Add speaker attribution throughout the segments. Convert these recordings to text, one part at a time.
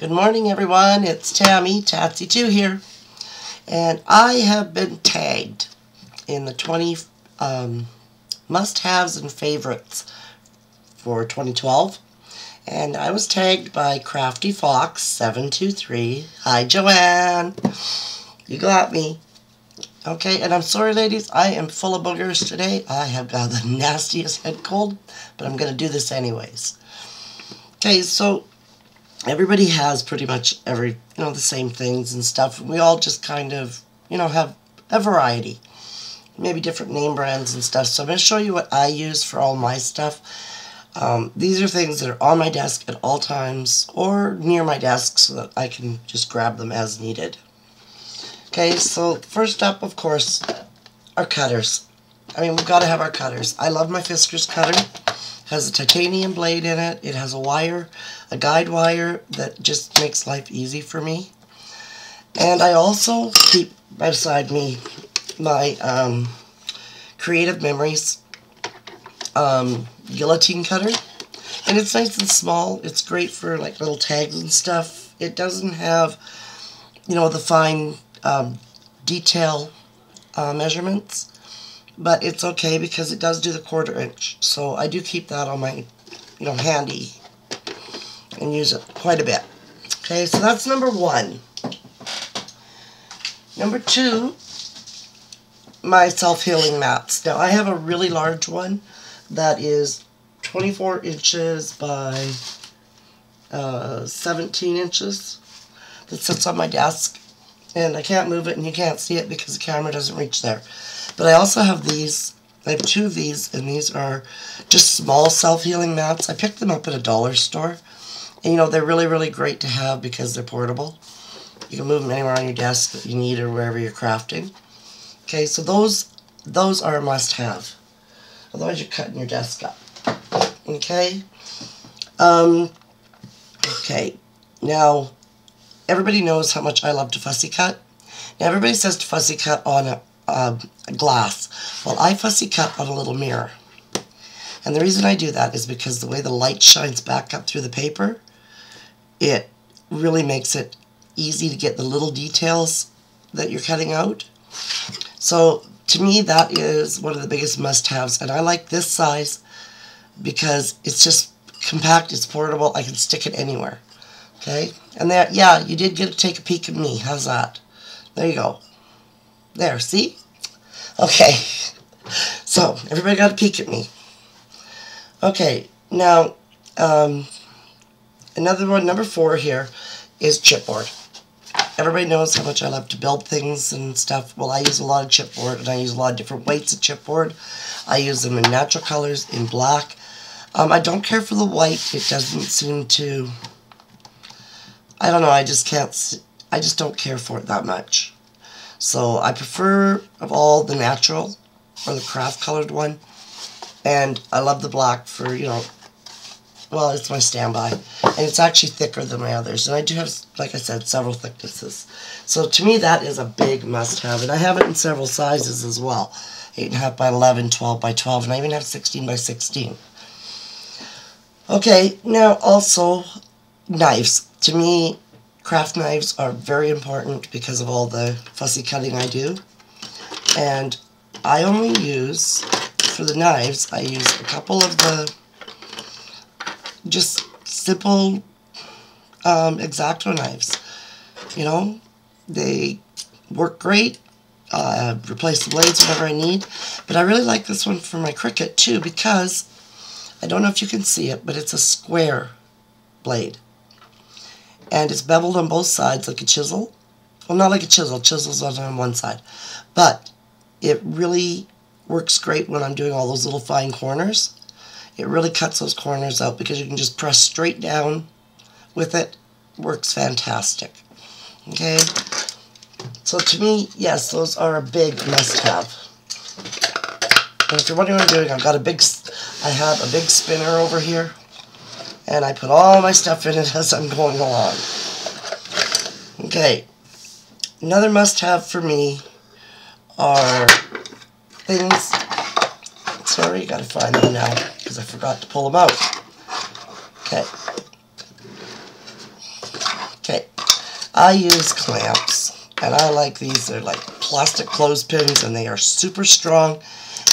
Speaker 1: Good morning, everyone. It's Tammy, Tatsy2 here. And I have been tagged in the 20 um, must-haves and favorites for 2012. And I was tagged by Crafty Fawkes 723. Hi, Joanne. You got me. Okay, and I'm sorry, ladies. I am full of boogers today. I have got the nastiest head cold, but I'm going to do this anyways. Okay, so everybody has pretty much every, you know, the same things and stuff. We all just kind of, you know, have a variety. Maybe different name brands and stuff. So I'm going to show you what I use for all my stuff. Um, these are things that are on my desk at all times or near my desk so that I can just grab them as needed. Okay, so first up, of course, are cutters. I mean, we've got to have our cutters. I love my Fiskars cutter. Has a titanium blade in it. It has a wire, a guide wire that just makes life easy for me. And I also keep beside me my um, Creative Memories um, guillotine cutter. And it's nice and small. It's great for like little tags and stuff. It doesn't have, you know, the fine um, detail uh, measurements. But it's okay because it does do the quarter inch. So I do keep that on my, you know, handy and use it quite a bit. Okay, so that's number one. Number two, my self-healing mats. Now I have a really large one that is 24 inches by uh, 17 inches that sits on my desk and I can't move it and you can't see it because the camera doesn't reach there. But I also have these, I have two of these and these are just small self-healing mats. I picked them up at a dollar store and you know they're really really great to have because they're portable. You can move them anywhere on your desk that you need or wherever you're crafting. Okay, so those those are a must-have. Otherwise you're cutting your desk up. Okay? Um, okay, now everybody knows how much I love to fussy cut. Now everybody says to fussy cut on a, a, a glass. Well, I fussy cut on a little mirror. And the reason I do that is because the way the light shines back up through the paper, it really makes it easy to get the little details that you're cutting out. So to me that is one of the biggest must-haves and I like this size because it's just compact, it's portable, I can stick it anywhere. Okay, and there, yeah, you did get to take a peek at me. How's that? There you go. There, see? Okay, so everybody got a peek at me. Okay, now, um, another one, number four here, is chipboard. Everybody knows how much I love to build things and stuff. Well, I use a lot of chipboard, and I use a lot of different weights of chipboard. I use them in natural colors, in black. Um, I don't care for the white. It doesn't seem to... I don't know, I just can't... I just don't care for it that much. So, I prefer of all the natural, or the craft colored one. And I love the black for, you know, well, it's my standby. And it's actually thicker than my others. And I do have, like I said, several thicknesses. So to me, that is a big must-have. And I have it in several sizes as well. 8.5 by 11, 12 by 12, and I even have 16 by 16. Okay, now also, knives. To me, craft knives are very important because of all the fussy cutting I do. And I only use, for the knives, I use a couple of the just simple um, X-Acto knives. You know, they work great. Uh, replace the blades whenever I need. But I really like this one for my Cricut too because I don't know if you can see it, but it's a square blade. And it's beveled on both sides like a chisel. Well, not like a chisel. Chisel's are on one side. But it really works great when I'm doing all those little fine corners. It really cuts those corners out because you can just press straight down with it. Works fantastic. Okay? So to me, yes, those are a big must-have. And if you're wondering what I'm doing, I've got a big, I have a big spinner over here. And I put all my stuff in it as I'm going along. Okay. Another must-have for me are things sorry, gotta find them now because I forgot to pull them out. Okay. Okay, I use clamps. And I like these. They're like plastic clothespins and they are super strong.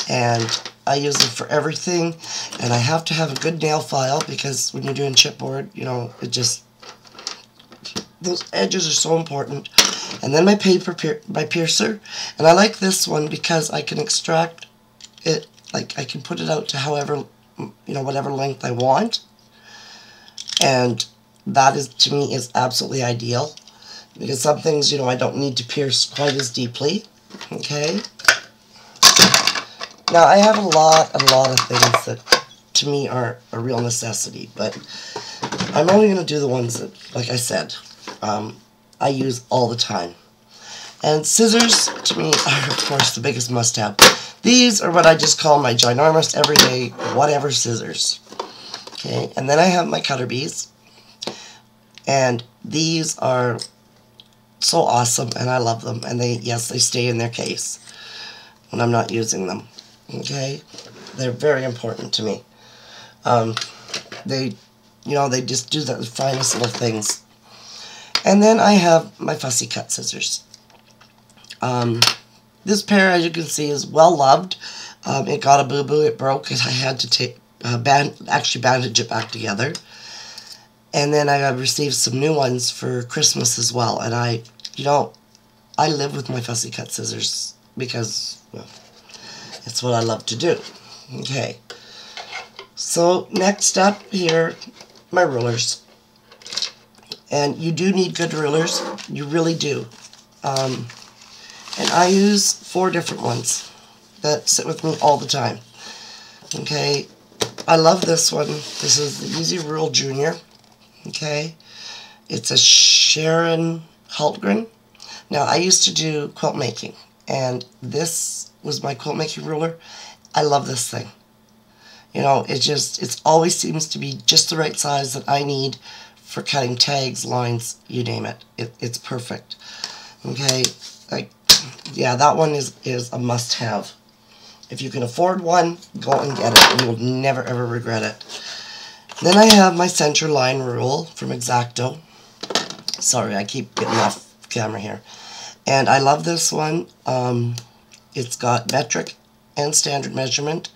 Speaker 1: And I use them for everything. And I have to have a good nail file because when you're doing chipboard, you know, it just... Those edges are so important. And then my paper, my piercer. And I like this one because I can extract it, like I can put it out to however, you know, whatever length I want. And that is, to me, is absolutely ideal. Because some things, you know, I don't need to pierce quite as deeply. Okay. Now, I have a lot, a lot of things that, to me, aren't a real necessity. But I'm only going to do the ones that, like I said, um, I use all the time. And scissors, to me, are, of course, the biggest must-have. These are what I just call my ginormous, everyday, whatever scissors. Okay, and then I have my cutter bees. And these are so awesome, and I love them. And they, yes, they stay in their case when I'm not using them. Okay? They're very important to me. Um, they, you know, they just do the finest little things. And then I have my fussy cut scissors. Um, this pair, as you can see, is well loved. Um, it got a boo-boo, it broke, and I had to take, uh, band actually bandage it back together. And then I received some new ones for Christmas as well. And I, you know, I live with my fussy cut scissors because well, it's what I love to do. Okay. So next up here, my rulers. And you do need good rulers. You really do. Um, and I use four different ones that sit with me all the time. Okay. I love this one. This is the Easy Rule Junior. Okay. It's a Sharon Hultgren. Now, I used to do quilt making. And this was my quilt making ruler. I love this thing. You know, it just, it always seems to be just the right size that I need for cutting tags, lines, you name it. it it's perfect. Okay, like, yeah, that one is, is a must-have. If you can afford one, go and get it. You will never, ever regret it. Then I have my center line rule from X-Acto. Sorry, I keep getting off camera here. And I love this one. Um, it's got metric and standard measurement.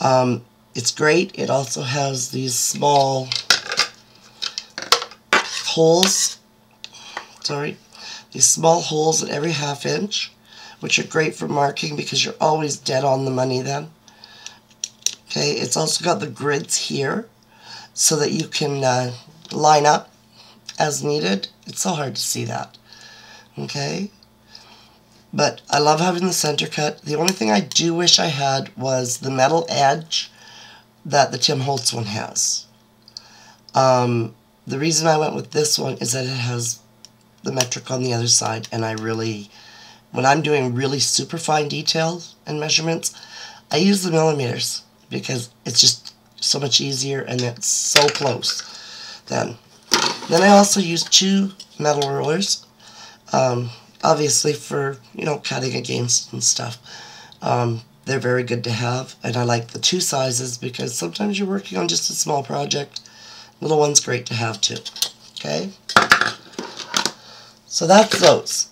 Speaker 1: Um, it's great. It also has these small holes, sorry, these small holes at every half inch, which are great for marking because you're always dead on the money then. Okay, it's also got the grids here so that you can uh, line up as needed. It's so hard to see that. Okay, but I love having the center cut. The only thing I do wish I had was the metal edge that the Tim Holtz one has. Um, the reason I went with this one is that it has the metric on the other side, and I really, when I'm doing really super fine details and measurements, I use the millimeters because it's just so much easier and it's so close then. Then I also use two metal rulers, um, obviously for, you know, cutting against and stuff. Um, they're very good to have, and I like the two sizes because sometimes you're working on just a small project Little one's great to have too. Okay? So that's those.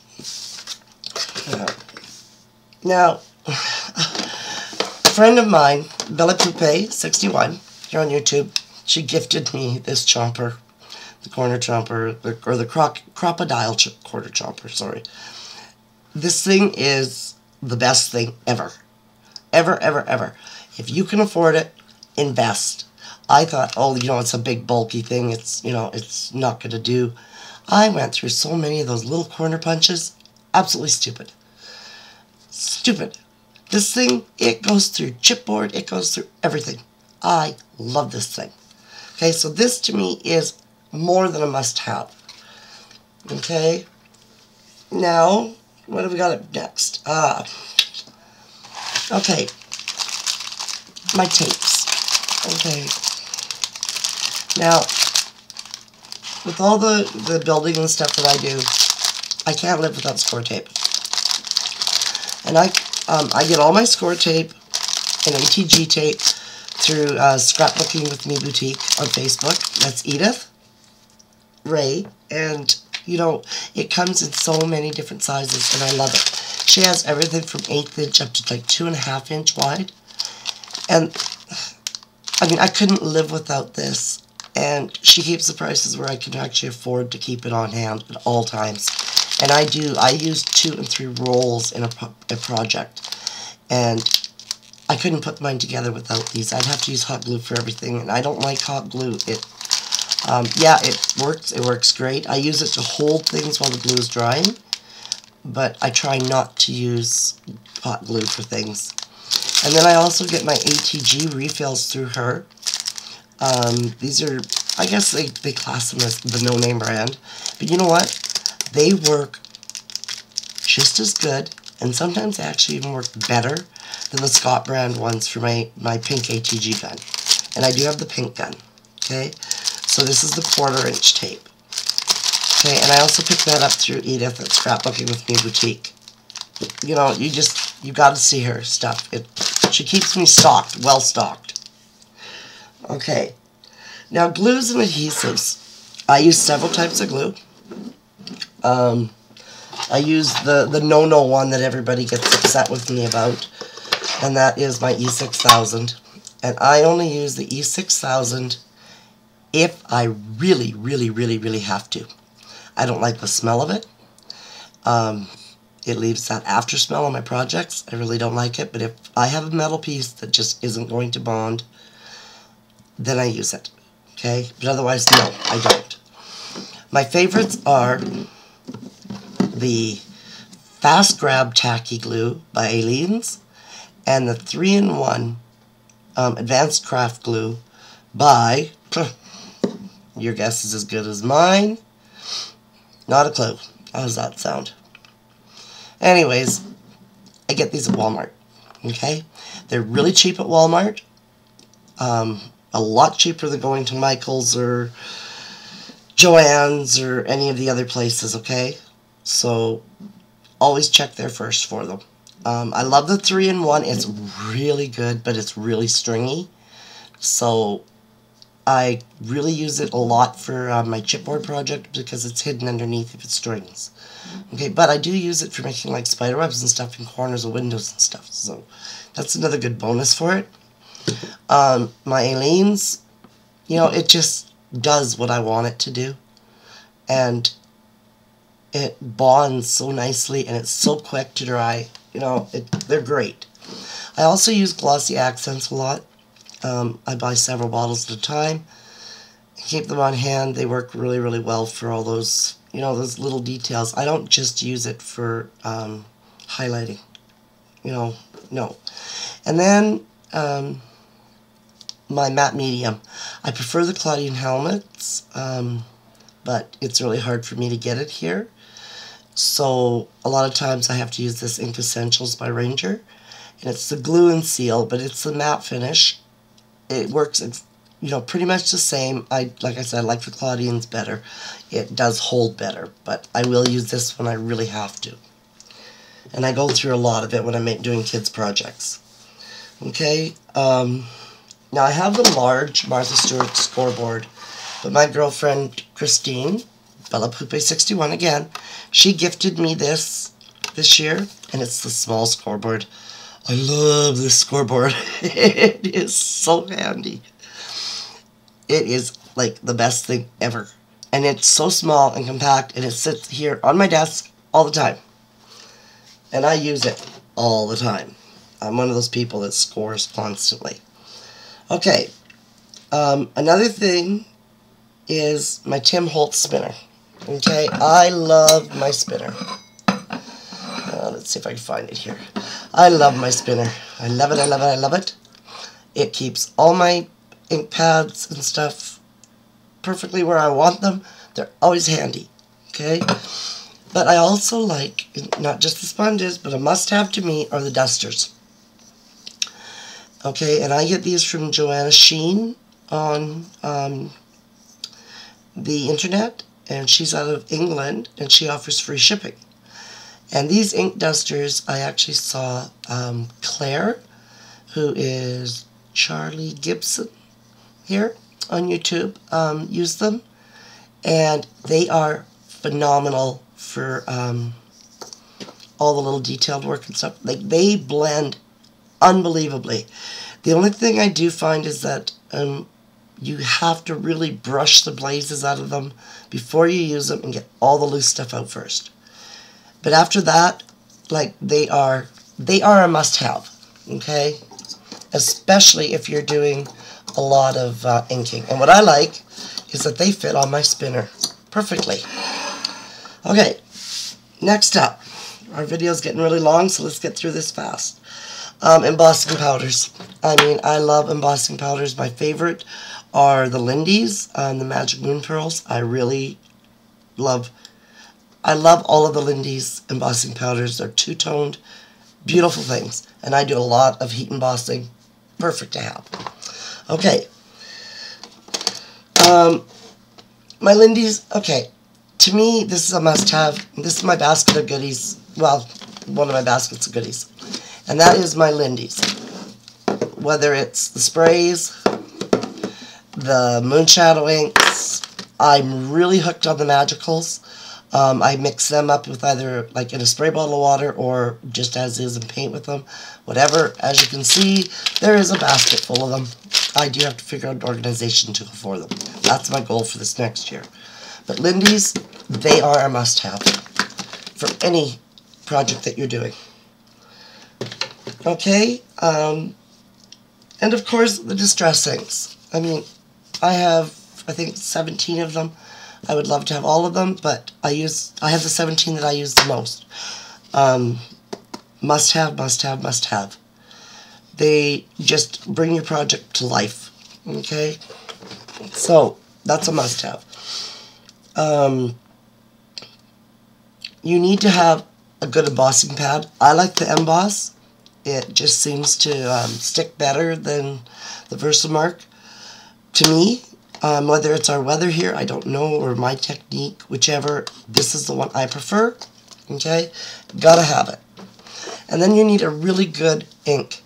Speaker 1: Now, a friend of mine, Bella Poupe, 61, here on YouTube, she gifted me this chomper, the corner chomper, the, or the croc, crocodile ch quarter chomper, sorry. This thing is the best thing ever. Ever, ever, ever. If you can afford it, invest. I thought, oh, you know, it's a big bulky thing. It's, you know, it's not going to do. I went through so many of those little corner punches. Absolutely stupid. Stupid. This thing, it goes through chipboard. It goes through everything. I love this thing. Okay, so this to me is more than a must-have. Okay. Now, what have we got up next? Ah. Okay. My tapes. Okay. Now, with all the, the building and stuff that I do, I can't live without score tape. And I, um, I get all my score tape and ATG tape through uh, Scrapbooking with Me Boutique on Facebook. That's Edith. Ray, and you know, it comes in so many different sizes, and I love it. She has everything from eighth inch up to like two and a half inch wide, and I mean, I couldn't live without this. And she keeps the prices where I can actually afford to keep it on hand at all times. And I do, I use two and three rolls in a, a project. And I couldn't put mine together without these. I'd have to use hot glue for everything, and I don't like hot glue. It, um, yeah, it works. It works great. I use it to hold things while the glue is drying, but I try not to use hot glue for things. And then I also get my ATG refills through her. Um, these are, I guess they, they class them as the no-name brand. But you know what? They work just as good, and sometimes they actually even work better than the Scott brand ones for my, my pink ATG gun. And I do have the pink gun, okay? So this is the quarter inch tape. Okay, and I also picked that up through Edith at Scrapbooking with Me Boutique. You know, you just, you gotta see her stuff. It, she keeps me stocked, well stocked. Okay, now glues and adhesives. I use several types of glue. Um, I use the, the no-no one that everybody gets upset with me about, and that is my E6000. And I only use the E6000 if I really, really, really, really have to. I don't like the smell of it. Um, it leaves that after smell on my projects. I really don't like it, but if I have a metal piece that just isn't going to bond, then I use it. Okay? But otherwise, no, I don't. My favorites are the Fast Grab Tacky Glue by Aleene's and the 3-in-1 um, Advanced Craft Glue by, your guess is as good as mine, not a clue. How does that sound? Anyways, I get these at Walmart. Okay? They're really cheap at Walmart. Um, a lot cheaper than going to Michael's or Joann's or any of the other places, okay? So, always check there first for them. Um, I love the 3-in-1. It's really good, but it's really stringy. So, I really use it a lot for uh, my chipboard project because it's hidden underneath if it's strings. Okay, but I do use it for making like spider webs and stuff in corners of windows and stuff. So, that's another good bonus for it. Um, my Aleene's, you know, it just does what I want it to do. And it bonds so nicely and it's so quick to dry. You know, it, they're great. I also use glossy accents a lot. Um, I buy several bottles at a time. Keep them on hand. They work really, really well for all those, you know, those little details. I don't just use it for um, highlighting. You know, no. And then um, my matte medium. I prefer the Claudine Hellmuth, um, but it's really hard for me to get it here. So a lot of times I have to use this Ink Essentials by Ranger. And it's the glue and seal, but it's the matte finish. It works, It's you know, pretty much the same. I Like I said, I like the Claudines better. It does hold better, but I will use this when I really have to. And I go through a lot of it when I'm doing kids' projects. Okay, um, now I have the large Martha Stewart scoreboard, but my girlfriend Christine Bella Poupe 61 again. She gifted me this this year, and it's the small scoreboard. I love this scoreboard. it is so handy. It is like the best thing ever. And it's so small and compact, and it sits here on my desk all the time. And I use it all the time. I'm one of those people that scores constantly. Okay, um, another thing is my Tim Holtz spinner. Okay, I love my spinner. Uh, let's see if I can find it here. I love my spinner. I love it, I love it, I love it. It keeps all my ink pads and stuff perfectly where I want them. They're always handy. Okay? But I also like, not just the sponges, but a must-have to me are the dusters. Okay, and I get these from Joanna Sheen on um, the internet and she's out of England, and she offers free shipping. And these ink dusters, I actually saw um, Claire, who is Charlie Gibson here on YouTube, um, use them. And they are phenomenal for um, all the little detailed work and stuff. Like they blend unbelievably. The only thing I do find is that um, you have to really brush the blazes out of them before you use them and get all the loose stuff out first. But after that, like they are, they are a must-have, okay? Especially if you're doing a lot of uh, inking. And what I like is that they fit on my spinner perfectly. Okay, next up. Our video is getting really long, so let's get through this fast. Um, embossing powders. I mean, I love embossing powders. My favorite are the Lindy's, um, the Magic Moon Pearls. I really love, I love all of the Lindy's embossing powders. They're two-toned, beautiful things. And I do a lot of heat embossing. Perfect to have. Okay. Um, my Lindy's, okay. To me, this is a must-have. This is my basket of goodies. Well, one of my baskets of goodies. And that is my Lindy's. Whether it's the sprays, the Moonshadow inks, I'm really hooked on the Magicals. Um, I mix them up with either like in a spray bottle of water or just as is and paint with them. Whatever. As you can see, there is a basket full of them. I do have to figure out an organization to for them. That's my goal for this next year. But Lindy's, they are a must-have for any project that you're doing. Okay, um, and of course the distress inks. I mean, I have, I think, 17 of them. I would love to have all of them, but I use, I have the 17 that I use the most. Um, must have, must have, must have. They just bring your project to life, okay? So, that's a must have. Um, you need to have a good embossing pad. I like the emboss. It just seems to um, stick better than the Versamark. To me, um, whether it's our weather here, I don't know, or my technique, whichever, this is the one I prefer. Okay? Gotta have it. And then you need a really good ink.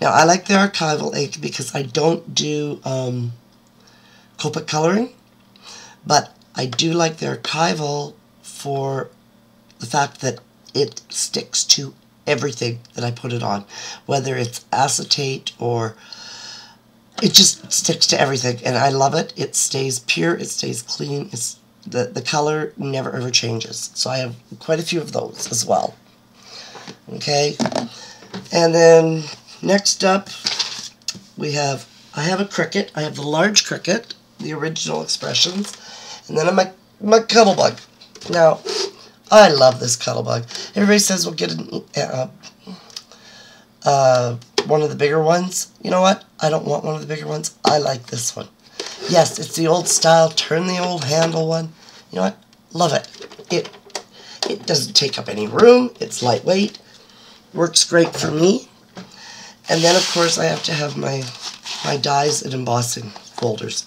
Speaker 1: Now, I like the archival ink because I don't do um, Copic coloring, but I do like the archival for the fact that it sticks to everything that I put it on, whether it's acetate or it just sticks to everything and I love it. It stays pure, it stays clean, it's the, the color never ever changes. So I have quite a few of those as well. Okay, and then next up we have, I have a Cricut. I have the large Cricut, the original expressions, and then my, my Cuttlebug. Now, I love this Cuttlebug. Everybody says we'll get an, uh, uh, one of the bigger ones. You know what? I don't want one of the bigger ones. I like this one. Yes, it's the old style, turn the old handle one. You know what? Love it. It it doesn't take up any room. It's lightweight. Works great for me. And then, of course, I have to have my, my dies and embossing folders.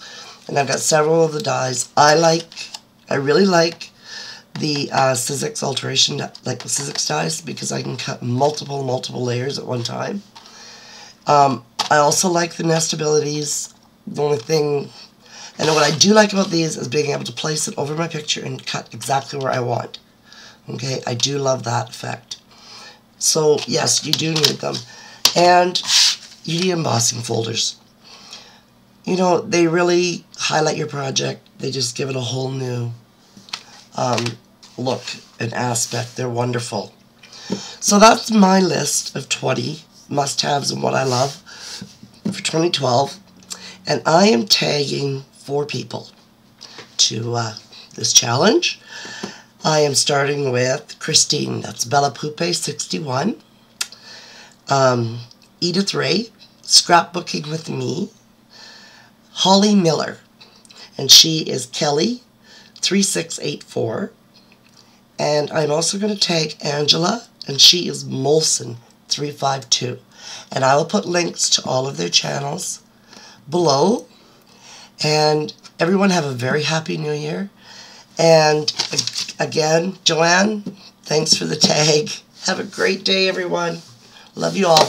Speaker 1: And I've got several of the dies. I like, I really like the uh, Sizzix alteration, like the Sizzix dies, because I can cut multiple, multiple layers at one time. Um, I also like the nestabilities. The only thing, and what I do like about these is being able to place it over my picture and cut exactly where I want. Okay, I do love that effect. So, yes, you do need them. And you need embossing folders. You know, they really highlight your project. They just give it a whole new um, look and aspect. They're wonderful. So that's my list of 20 must-haves and what I love for 2012. And I am tagging four people to uh, this challenge. I am starting with Christine, that's Bella Poupe 61. Um, Edith Ray, Scrapbooking with Me. Holly Miller, and she is Kelley 3684. And I'm also going to tag Angela, and she is Molczan352. And I will put links to all of their channels below. And everyone have a very happy new year. And again, Joanne, thanks for the tag. Have a great day, everyone. Love you all.